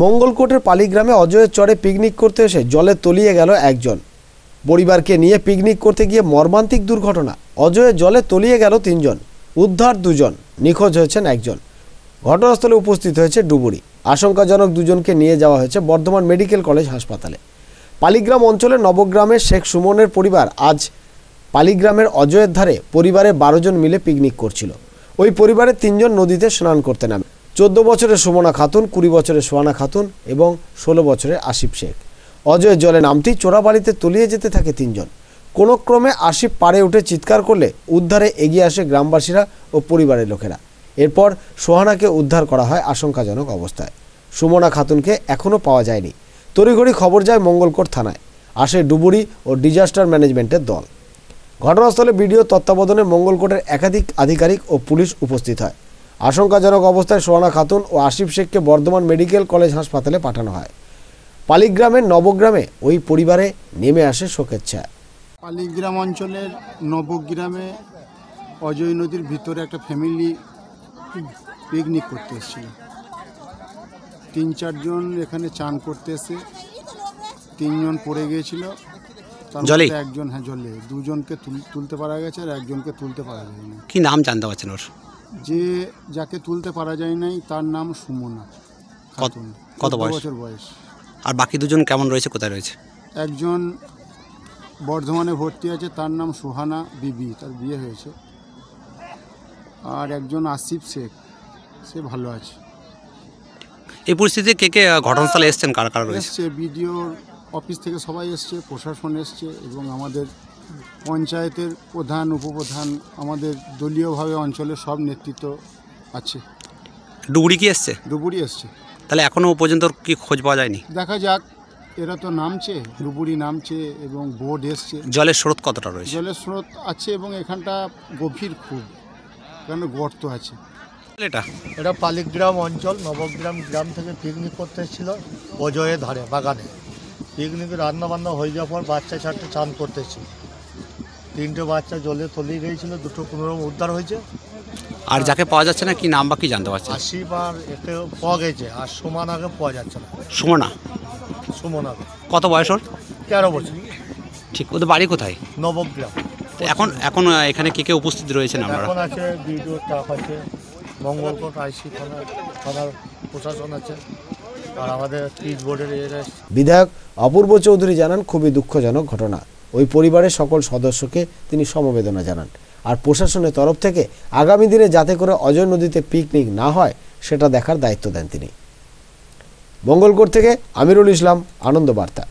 মঙ্গলকোটের পালিগ্রামে অজয়ের চরে পিকনিক করতে এসে জলে তলিয়ে গেল একজন। পরিবারকে নিয়ে পিকনিক করতে গিয়ে মর্মান্তিক দুর্ঘটনা। অজয়ের জলে তলিয়ে গেল তিনজন, উদ্ধার দুজন, নিখোঁজ হয়েছেন একজন। ঘটনাস্থলে উপস্থিত হয়েছে ডুবুরি। আশঙ্কাজনক দুজনকে নিয়ে যাওয়া হয়েছে বর্ধমান মেডিকেল কলেজ হাসপাতালে। পালিগ্রাম অঞ্চলের নবগ্রামের শেখ সুমনের পরিবার আজ পালিগ্রামের অজয়ের ধারে পরিবারের বারো জন মিলে পিকনিক করছিল। ওই পরিবারের তিনজন নদীতে স্নান করতে নামে। চোদ্দ বছরের সুমনা খাতুন, কুড়ি বছরের সোয়ানা খাতুন এবং ষোলো বছরের আসিফ শেখ। অজয়ের জলে নামতেই চোরাবাড়িতে তলিয়ে যেতে থাকে তিনজন। কোনো ক্রমে আসিফ পাড়ে উঠে চিৎকার করলে উদ্ধারে এগিয়ে আসে গ্রামবাসীরা ও পরিবারের লোকেরা। এরপর সোহানাকে উদ্ধার করা হয় আশঙ্কাজনক অবস্থায়। সুমনা খাতুনকে এখনও পাওয়া যায়নি। তড়িঘড়ি খবর যায় মঙ্গলকোট থানায়। আসে ডুবুরি ও ডিজাস্টার ম্যানেজমেন্টের দল। ঘটনাস্থলে বিডিও তত্ত্বাবধানে মঙ্গলকোটের একাধিক আধিকারিক ও পুলিশ উপস্থিত হয়। আশঙ্কাজনক অবস্থায় সোহানা খাতুন ও আসিফ শেখকে বর্ধমান মেডিকেল কলেজ হাসপাতালে পাঠানো হয়। পালিগ্রামের নবগ্রামে ওই পরিবারে নেমে আসে শোকের ছায়া। পালিগ্রাম অঞ্চলের নবগ্রামে অজয় নদীর ভিতরে একটা ফ্যামিলি পিকনিক করতে এসেছিল। তিন চারজন এখানে চান করতে এসে তিনজন পড়ে গিয়েছিল। জলেই? একজন হ্যাঁ জলে। দুজনকে তুল- তুলতে পারা গেছে আর একজনকে তুলতে পারা যায়নি। কি নাম জানতে পারছেন ওর? যে যাকে তুলতে পারা যায় নাই তার নাম সুমনা খাতুন কত বয়স? বছর বয়স। আর বাকি দুজন কেমন রয়েছে কোথায় রয়েছে? একজন বর্ধমানে ভর্তি আছে তার নাম সুহানা বিবি তার বিয়ে হয়েছে। আর একজন আসিফ শেখ সে ভালো আছে। এই পরিস্থিতিতে কে কে ঘটনাস্থলে এসছেন? কারা কারা রয়েছে? বিডিওর অফিস থেকে সবাই এসছে প্রশাসন এসছে এবং আমাদের পঞ্চায়েতের প্রধান উপপ্রধান আমাদের দলীয়ভাবে অঞ্চলের সব নেতৃত্ব আছে। ডুবুরি কি এসছে? ডুবুরি এসছে। তাহলে এখনও পর্যন্ত কি খোঁজ পাওয়া যায়নি? দেখা যাক এরা তো নামছে ডুবুরি নামছে এবং বোর্ড এসছে। জলের স্রোত কতটা রয়েছে? জলের স্রোত আছে এবং এখানটা গভীর খুব এখানে গর্ত আছে। এটা? এটা পালিগ্রাম অঞ্চল নবগ্রাম গ্রাম থেকে পিকনিক করতে এসেছিল অজয়ের ধারে বাগানে। পিকনিক রান্না বান্না হয়ে যাওয়ার পর বাচ্চা চারটে চান করতে এসেছিল। তিনটে বাচ্চা জলে তলিয়ে গিয়েছিল দুটো কোনোরকম উদ্ধার হয়েছে। আর যাকে পাওয়া যাচ্ছে না কি নাম বা কি জানতে পারছেন? আশিফ আর একে পাওয়া গেছে আর সুমান আগে পাওয়া যাচ্ছে না। সুমনা সুমন আগে। কত বয়স ওর? তেরো বছর। ঠিক ওদের বাড়ি কোথায়? নবগ্রাম। তো এখন এখন এখানে কে কে উপস্থিত রয়েছেন আপনারা? এখন আছে বিডিও স্টাফ আছে মঙ্গলকোট আইসি থানা থানার প্রশাসন আছে আর আমাদের পিচ বোর্ডের এরা বিধায়ক অপূর্ব চৌধুরী জানান খুবই দুঃখজনক ঘটনা। ওই পরিবারের সকল সদস্যকে তিনি সমবেদনা জানান। আর প্রশাসনের তরফ থেকে আগামী দিনে যাতে করে অজয় নদীতে পিকনিক না হয়, সেটা দেখার দায়িত্ব দেন তিনি। মঙ্গলকোট থেকে আমিরুল ইসলাম, আনন্দ বার্তা।